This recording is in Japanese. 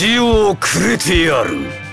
塩をくれてやる。